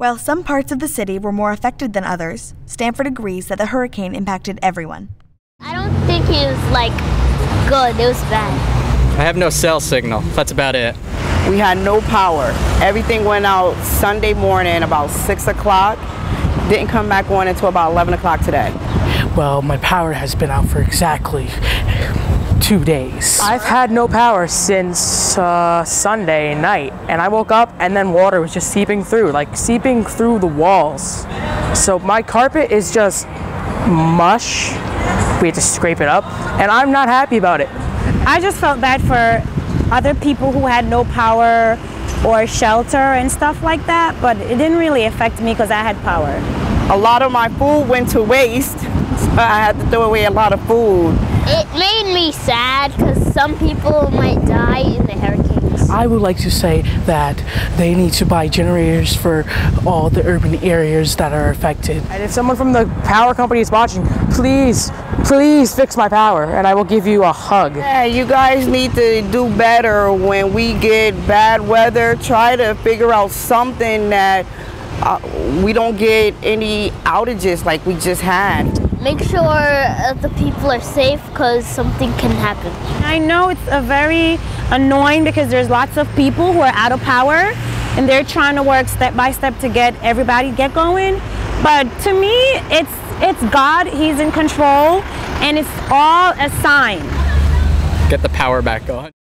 While some parts of the city were more affected than others, Stamford agrees that the hurricane impacted everyone. I don't think it was like good, it was bad. I have no cell signal. That's about it. We had no power. Everything went out Sunday morning about 6 o'clock. Didn't come back on until about 11 o'clock today. Well, my power has been out for exactly two days. I've had no power since uh, Sunday night, and I woke up and then water was just seeping through, like seeping through the walls. So my carpet is just mush. We had to scrape it up, and I'm not happy about it. I just felt bad for other people who had no power or shelter and stuff like that, but it didn't really affect me because I had power. A lot of my food went to waste, so I had to throw away a lot of food. It made me sad because some people might die in the hurricanes. I would like to say that they need to buy generators for all the urban areas that are affected. And if someone from the power company is watching, please, please fix my power and I will give you a hug. Yeah, you guys need to do better when we get bad weather. Try to figure out something that uh, we don't get any outages like we just had. Make sure uh, the people are safe because something can happen. I know it's a very annoying because there's lots of people who are out of power and they're trying to work step by step to get everybody get going. But to me, it's it's God, He's in control, and it's all a sign. Get the power back on.